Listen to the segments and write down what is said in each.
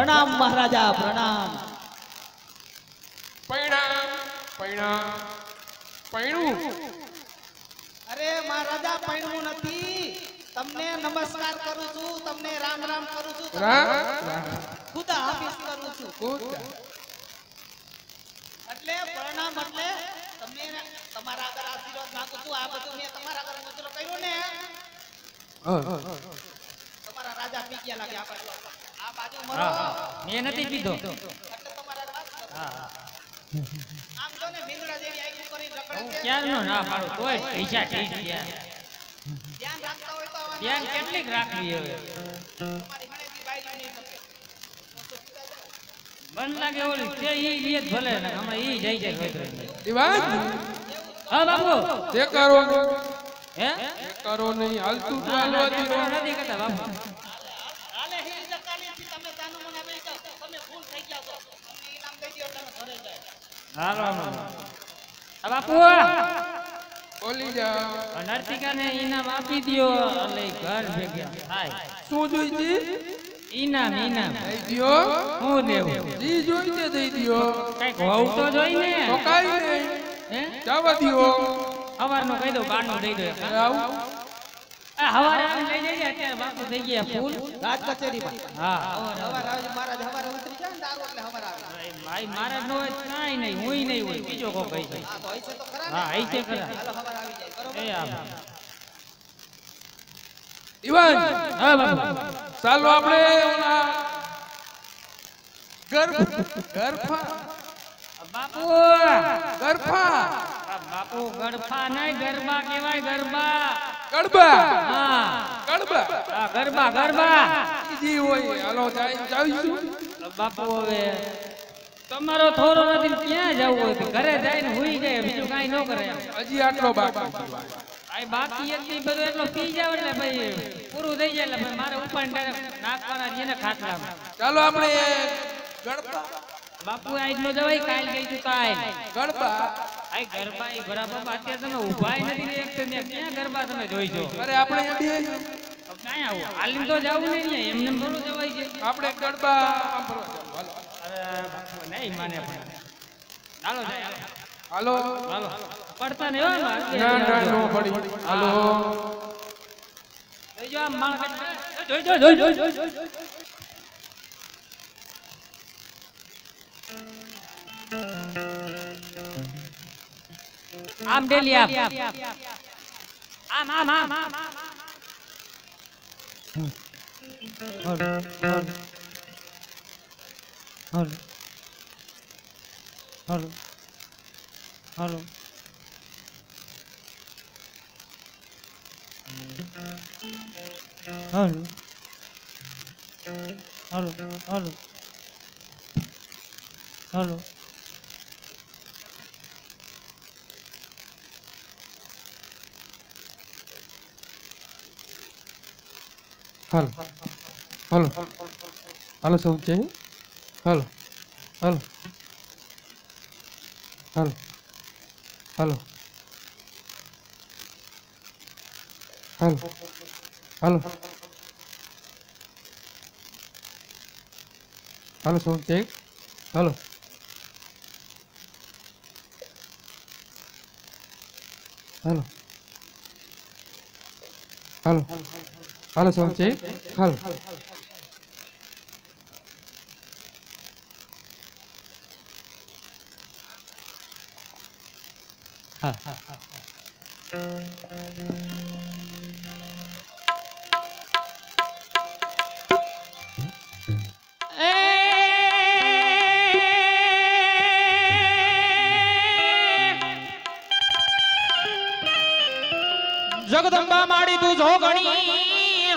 પ્રણામ મહારાજા પ્રણામ. પૈણું. અરે મહારાજા પૈણું નથી. તમને નમસ્કાર કરું છું તમને રામ રામ કરું છું ખુદા હાફિઝ કરું છું. એટલે પ્રણામ એટલે તમને તમારા આગળ આશીર્વાદ માંગુ છું. આ બધું મેં તમારા આગળ નજરો કર્યો ને. તમારા રાજા પી ગયા લાગે આ બાજુ મેં નથી પીધો એટલે તમારા વાત કરો. આમ જો ને ભીંગડા જેવી આંખો કરી રખડે છે. ક્યારનો ના પાડું? તોય પૈસા ઠીક ગયા ધ્યાન રાખતા હોય તો આવા ધ્યાન કેટલીક રાખવી હવે? મન લાગે ઓલી તે ઈ લે ભલે ને હમણાં ઈ જઈ જાય વૈદ્ય વાત? હા? બાપુ. તે કરો. હે? તે કરો નહીં હાલતું તે નથી કરતા બાપુ હાલે હી જકાલીથી તમે તાનું મને બેસી જાઓ. તમે ભૂલ થઈ ગયા છો તમને ઇનામ દઈ દ્યો એટલે તમે ઘરે જાય હાલો હાલો. આ બાપુ. બોલી જા નર્તિકાને ઇનામ આપી દ્યો. એટલે ઘર ભેગા. થાય શું જોઈતી? ઇનામ ઇનામ દઈ દ્યો. હું દેવું? જી જોઈતે દઈ દ્યો. કંઈક હોવું તો જોઈ તો ને કાઈ નહીં. હે? જવા દ્યો. સવારનું કહી બારનું દઈ દો હવે આવું. હવારે આમ લઈ જઈએ અત્યારે બાપુ થઈ ગયા ફૂલ. રાજ કચેરીમાં હા. હવાર આવે મહારાજ હવારે ઉતરી જાય ને દારૂ એટલે હવાર આવે. ભાઈ મારે નો હોય કાઈ નહીં હુંય નહીં હોય બીજો કો કહી છે. હા તો હશે તો ખરા. હા અહીં છે ખરા હાલો હવાર આવી જાય બરોબર એ આ દિવાન હા બાબા ચાલો આપણે ઓલા ગર્ભ ગર્ભા બાપુ ગર્ભા બાપુ ગરબા નહીં ગરબા કહેવાય ગરબા. ગરબા. હા. ગરબા. હા ગરબા ગરબા. જી હોય હાલો જાય જાવીશું બાપુ હવે તમારો થોરો નથી ક્યાં જવું હોય? ઘરે ઘરે જઈને હુઈ જાય બીજું કઈ ન કરે હજી આટલો બાકી આ બાકી હતી બધું એટલો પી જાવ એટલે ભાઈ પૂરું થઈ જાય એટલે મારે ઉપર નાખવાના છે ને ખાટલા ચાલો આપણે ગણપા. બાપુ આજ નો જવાય કાલ ગઈ છું કાલ. ગરબા આય ગરબા ઈ બરાબર અત્યારે તમે ઊભાય નથી એક તો ક્યાં ગરબા તમે જોઈજો અરે આપણે આવું? હાલીને તો જવું નહીં એમને એમ થોડું જવાય છે. આપણે ગરબા આમ ફરવા જાવ. હાલો. અરે બાપુ માને પણ. ચાલો જાય હાલો. હાલો. પડતા નહીં હો ના ના નો પડી. હાલો. જોઈજો આમ માણસ જોઈજો જોઈજો જોઈજો આમ ડેલી આમ. આમ આમ આમ. આમ hello. Hello. Hello. Hello. Hello. Hello. Hello. Hello. Hello. Hello સૌ જઈ હલો. હાલો. હાલો. હાલો. હાલો. હાલો. હાલો સૌ ચેક હાલો. હાલો. હાલો. હાલો સૌ ચેક હાલો. જગદંબા માડી તું જો ગણી.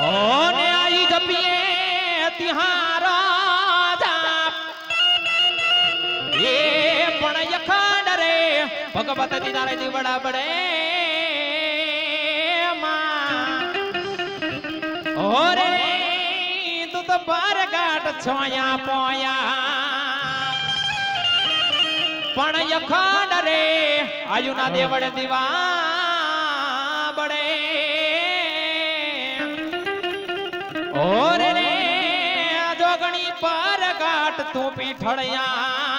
ઓને આઈ જપીએ તિહારા. ભગવત દીદારે દીવડા પડે ઓરે તું તો બરગાટ છોયા પોયા. પણ યખાન રે, આયુના દેવડે દીવા બડે ઓરે રે જોગણી પર ગાટ તું પીઠળિયા.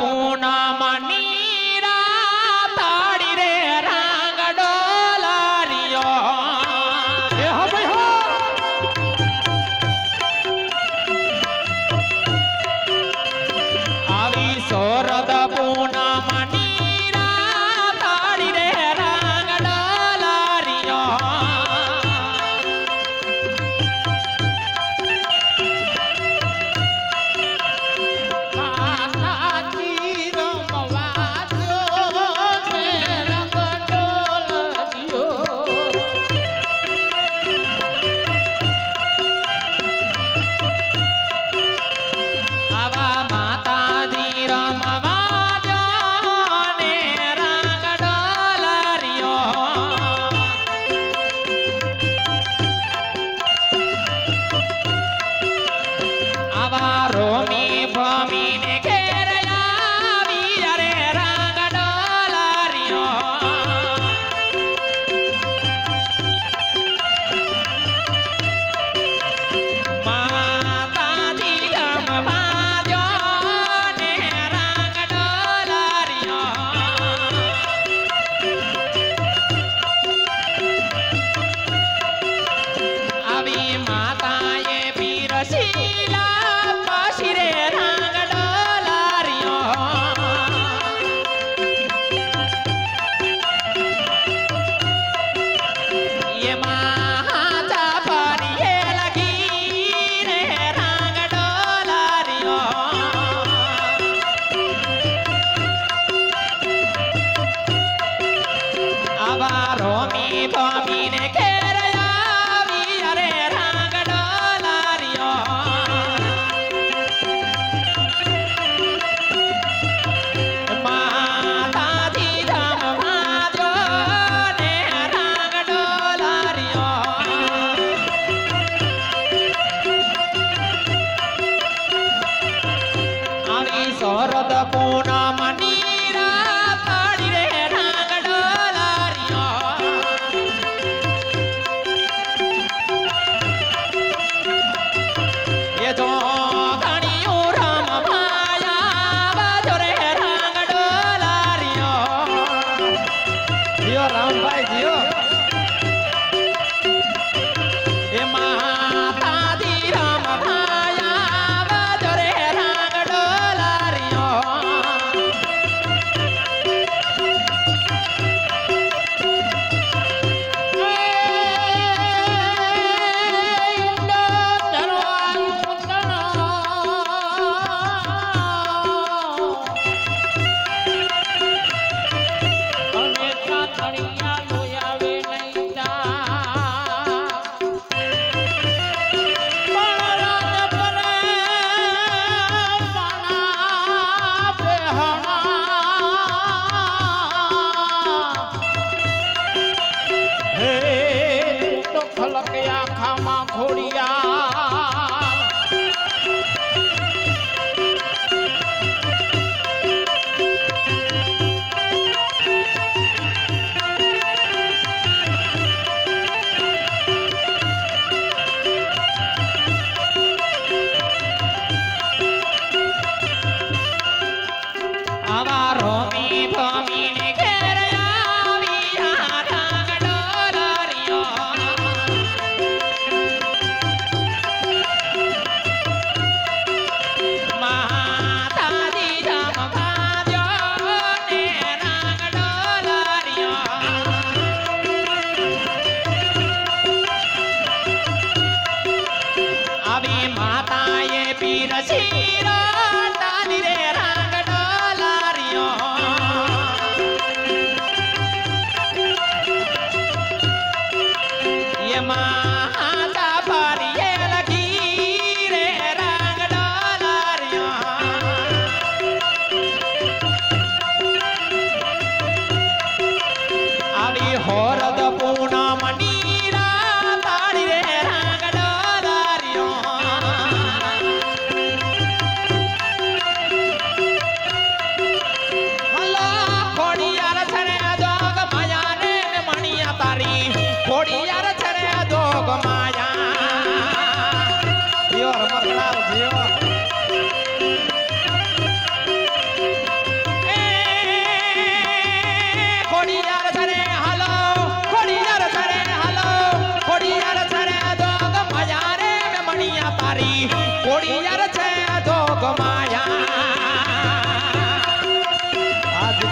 போன આવા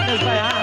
Marcus Baya.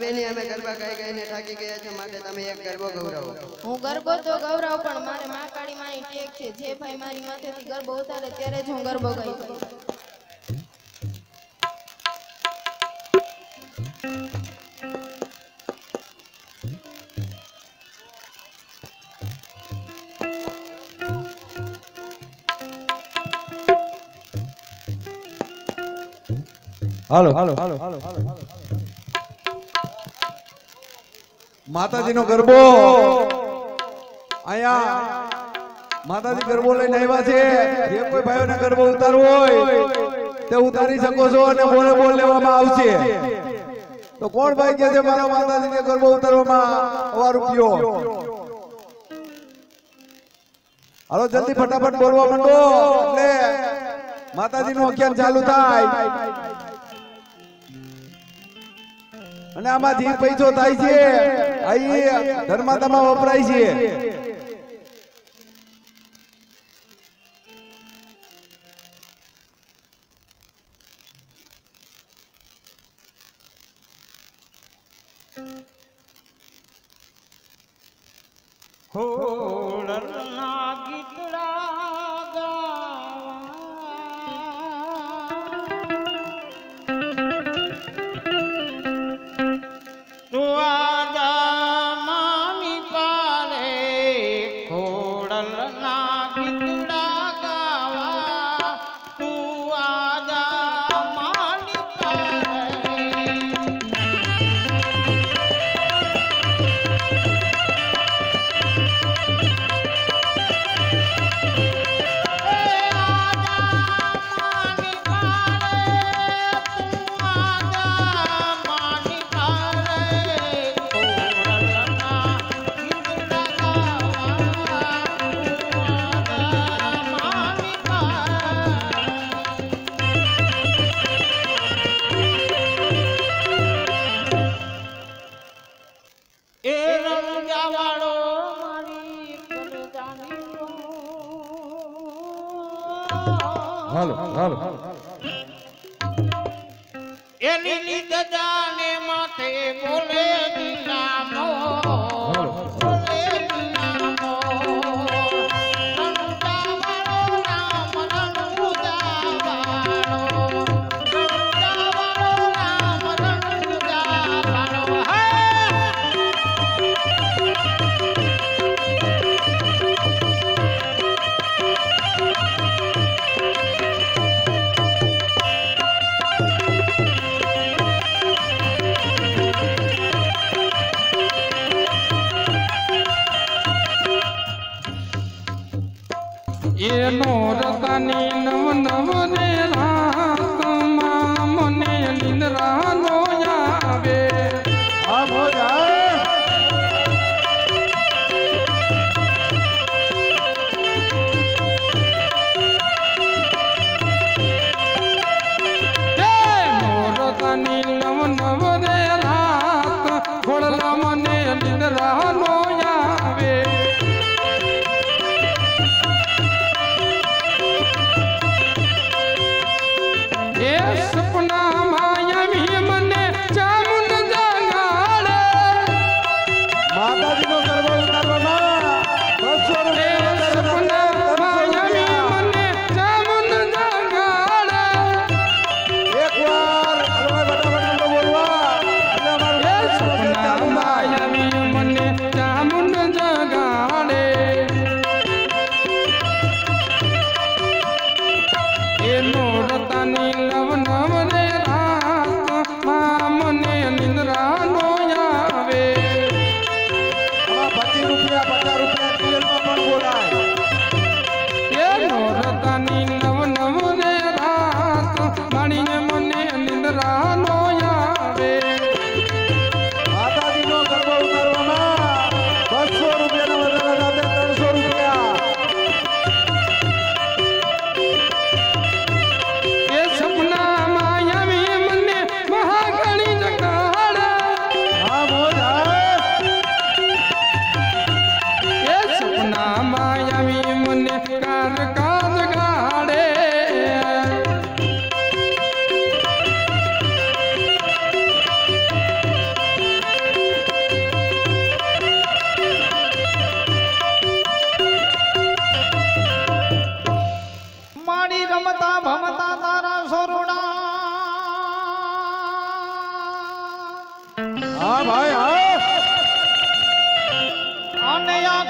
બેની અમે ગરબા ગાઈ ગાઈને થાકી ગયા છે માટે તમે એક ગરબો ગૌરવો. હું ગરબો તો ગૌરવ પણ મારે મા કાળી માની ટેક છે જે ભાઈ મારી માથેથી ગરબો ઉતારે ત્યારે જ હું ગરબો ગાઈ શકું હાલો હાલો હાલો. માતાજીનો ગરબો. અહીંયા માતાજી ગરબો લઈને આવ્યા છે. જે કોઈ ભાઈઓને ગરબો ઉતારવો હોય, તે ઉતારી શકો છો અને બોલે બોલ લેવામાં આવશે. તો કોણ ભાઈ કે છે, મારા માતાજીને ગરબો ઉતારવામાં અવારું કયો? હાલો, જલ્દી ફટાફટ બોલવા માંડો. એટલે માતાજીનું અખ્યાન ચાલુ થાય. અને આમાં જે પૈસો થાય છે. અહીં ધર્માતામાં વપરાય છે.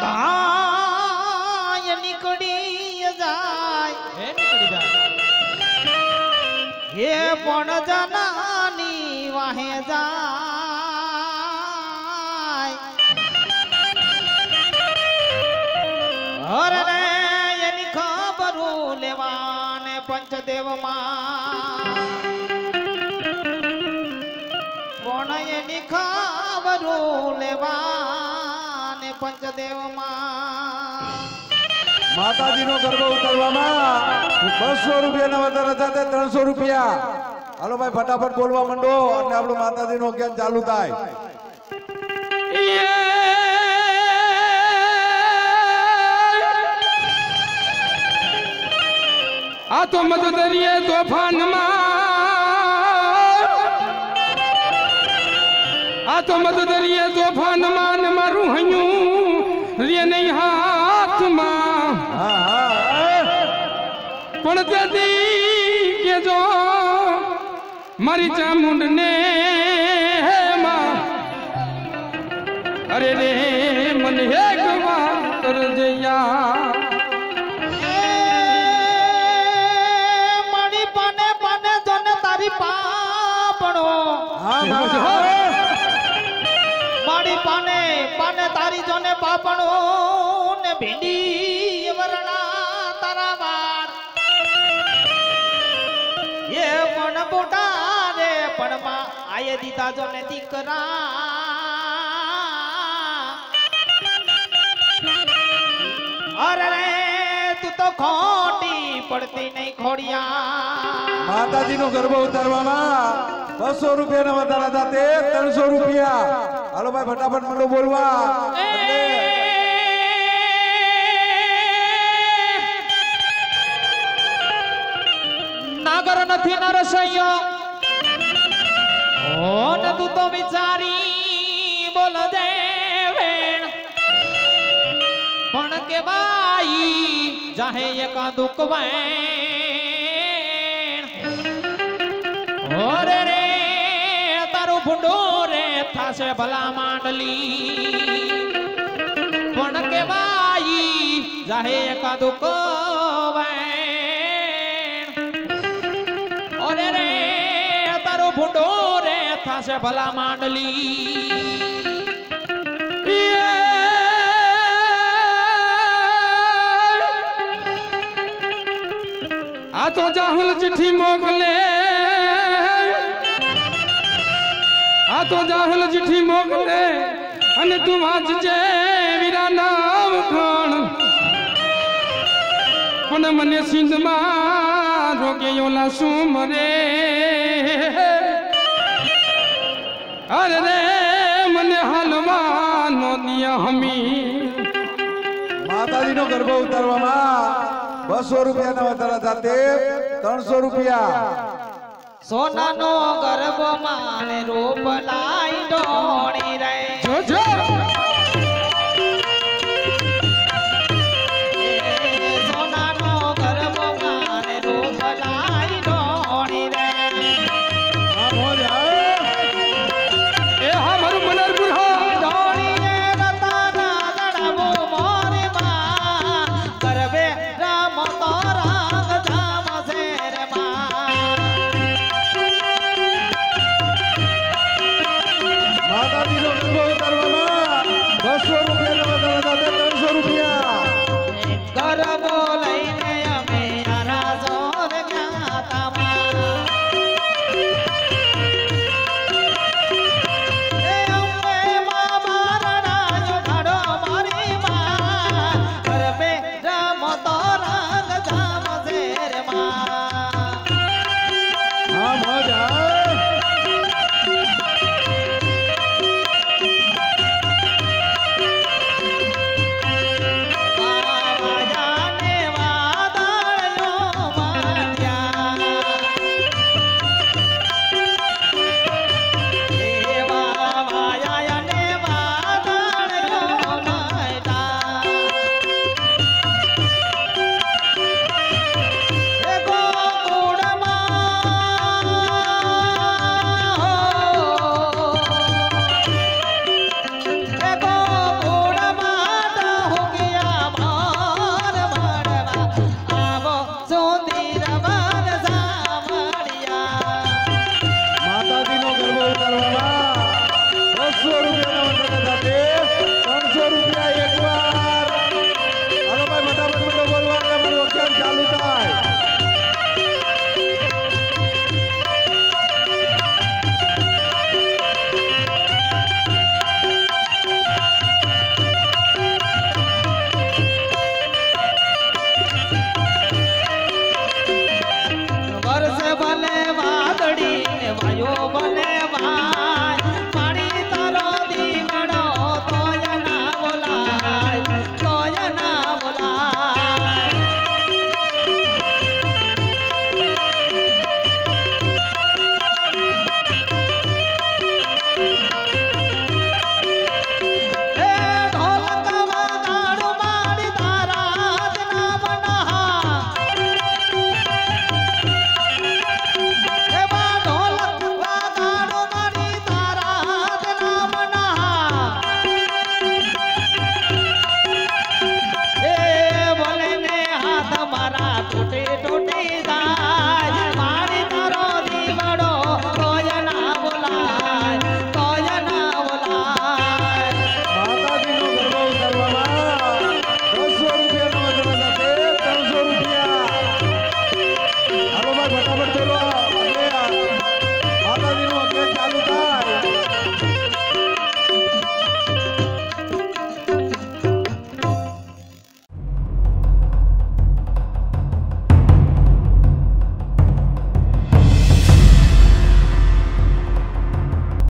ભાય નીકળી જાય. નીકળી જાય. હે પણ જનાની વાહે જાય. હર રે એની ખબર પંચદેવમાં માતાજીનો ગરબો ઉતારવામાં બસો રૂપિયાના વધારે સાથે ત્રણસો રૂપિયા. હાલો ભાઈ ફટાફટ બોલવા માંડો અને આપણું માતાજીનો જ્ઞાન ચાલુ થાય. આ તો મદદરીએ તોફાનમાં. આ તો મદદરીએ તોફાનમાં મારું હૈયું. નહીં હાથમાં. પણ તેથી કે જો મારી ચામુંડ ને અરે રે મને હે ગવા કરજયા મારી પાને પાને જોને તારી પાપણો. હા હા. મારી પાને પાને તારી જોને પાપણો ને ભીંડી વરણા તારા વાર એ પણ બોટા રે, પણ માં આયે દીધા જોને દીકરા. અરે રે, તું તો ખોટી પડતી નહીં ખોડિયા. માતાજી નો ગરબો ઉતારવામાં બસો રૂપિયાના વધારા સાથે ત્રણસો રૂપિયા. હાલો ભાઈ, ફટાફટ માંડો બોલવા. નાગર નથી નરસૈયો. ઓ ન તું તો વિચારી, બોલ દે પણ કે ભાઈ જાહે એકાદુક વેણ. ઓરે રે, તારું ભૂંડો થાશે ભલા માંડલી. પણ કેવાઈ જાહે એકાદુક વેણ ઓરે રે, તારો ભૂંડો રે, થાશે ભલા માંડલી. આ તો જાહુલ ચિઠ્ઠી મોકલે. આ તો જાહુલ ચિઠ્ઠી મોકલે અને તું વાંચજે વીરા નામ કોણ પણ મને સિંધમાં રોગે ઓલા શું મરે. અરે રે, મને હાલવા નો દિયા હમી. માતાજીનો ગરબો ઉતારવામાં બસો રૂપિયાના વધારા સાથે ત્રણસો રૂપિયા. સોનાનો ગર્ભ માને રૂપ લાઈ ડોણી રે.